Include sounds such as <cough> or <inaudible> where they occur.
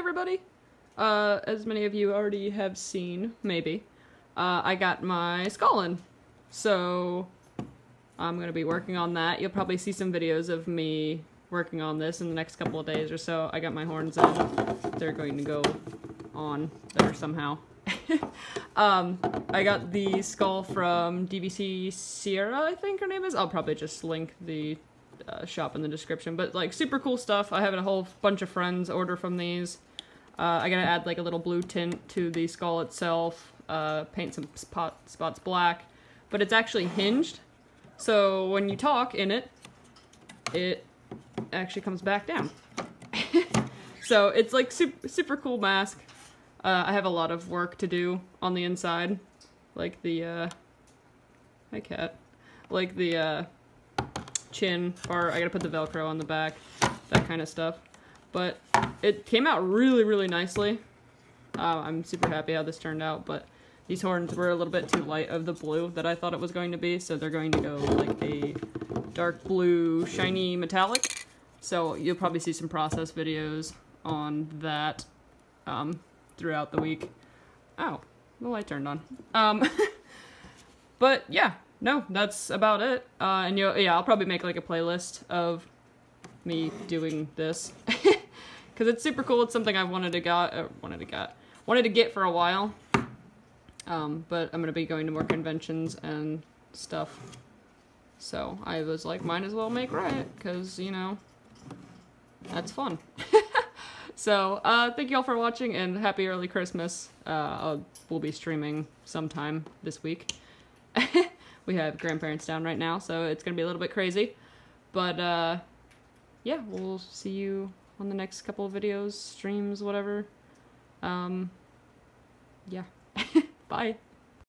everybody! Uh, as many of you already have seen, maybe, uh, I got my skull in. So, I'm gonna be working on that. You'll probably see some videos of me working on this in the next couple of days or so. I got my horns in. They're going to go on there somehow. <laughs> um, I got the skull from DVC Sierra, I think her name is. I'll probably just link the uh, shop in the description. But like super cool stuff. I have a whole bunch of friends order from these. Uh, I gotta add like a little blue tint to the skull itself. Uh, paint some spot, spots black, but it's actually hinged. So when you talk in it, it actually comes back down. <laughs> so it's like super, super cool mask. Uh, I have a lot of work to do on the inside, like the, uh, hi cat, like the, uh, chin part. I gotta put the Velcro on the back, that kind of stuff. But it came out really, really nicely. Uh, I'm super happy how this turned out, but these horns were a little bit too light of the blue that I thought it was going to be, so they're going to go like a dark blue, shiny metallic. So you'll probably see some process videos on that um, throughout the week. Oh, the light turned on. Um, <laughs> but yeah, no, that's about it. Uh, and you yeah, I'll probably make like a playlist of me doing this <laughs> because it's super cool. It's something I wanted to got uh, wanted to get wanted to get for a while. Um, but I'm gonna be going to more conventions and stuff. So I was like, might as well make Riot because you know that's fun. <laughs> so uh, thank you all for watching and happy early Christmas. Uh, I'll, we'll be streaming sometime this week. <laughs> we have grandparents down right now, so it's gonna be a little bit crazy. But uh, yeah, we'll see you on the next couple of videos, streams, whatever. Um, yeah. <laughs> Bye.